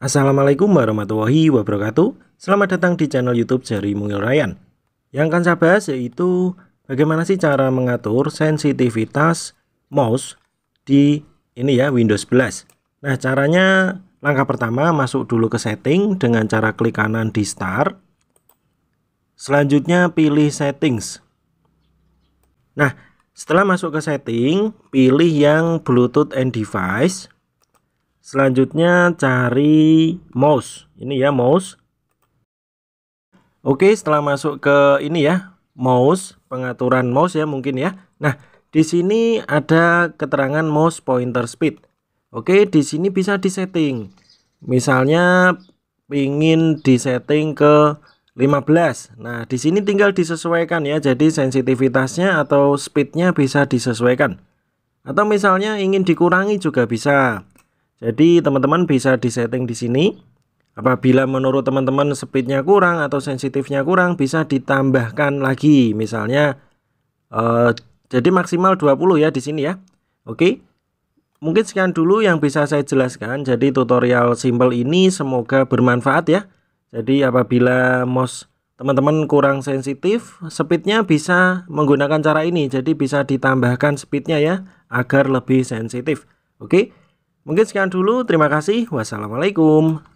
Assalamualaikum warahmatullahi wabarakatuh. Selamat datang di channel youtube Jari Mungil Ryan. Yang akan saya bahas yaitu Bagaimana sih cara mengatur sensitivitas mouse di ini ya Windows 11 Nah caranya langkah pertama masuk dulu ke setting dengan cara klik kanan di start. Selanjutnya pilih settings. Nah setelah masuk ke setting pilih yang Bluetooth and device Selanjutnya cari mouse. Ini ya mouse. Oke, setelah masuk ke ini ya, mouse, pengaturan mouse ya mungkin ya. Nah, di sini ada keterangan mouse pointer speed. Oke, di sini bisa disetting. Misalnya ingin disetting ke 15. Nah, di sini tinggal disesuaikan ya. Jadi sensitivitasnya atau speednya bisa disesuaikan. Atau misalnya ingin dikurangi juga bisa. Jadi teman-teman bisa disetting di sini. Apabila menurut teman-teman speednya kurang atau sensitifnya kurang bisa ditambahkan lagi. Misalnya uh, jadi maksimal 20 ya di sini ya. Oke. Mungkin sekian dulu yang bisa saya jelaskan. Jadi tutorial simple ini semoga bermanfaat ya. Jadi apabila mouse teman-teman kurang sensitif, speednya bisa menggunakan cara ini. Jadi bisa ditambahkan speednya ya agar lebih sensitif. Oke. Mungkin sekian dulu, terima kasih. Wassalamualaikum.